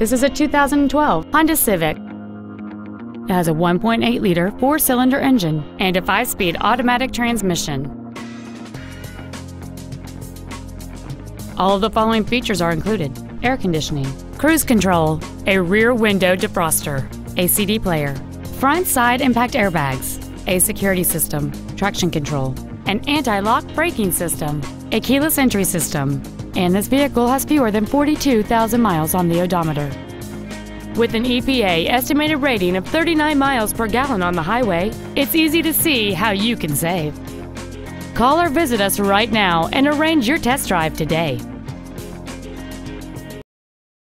This is a 2012 Honda Civic. It has a 1.8 liter four cylinder engine and a five speed automatic transmission. All of the following features are included air conditioning, cruise control, a rear window defroster, a CD player, front side impact airbags, a security system, traction control, an anti lock braking system, a keyless entry system, and this vehicle has fewer than 42,000 miles on the odometer. With an EPA estimated rating of 39 miles per gallon on the highway, it's easy to see how you can save. Call or visit us right now and arrange your test drive today.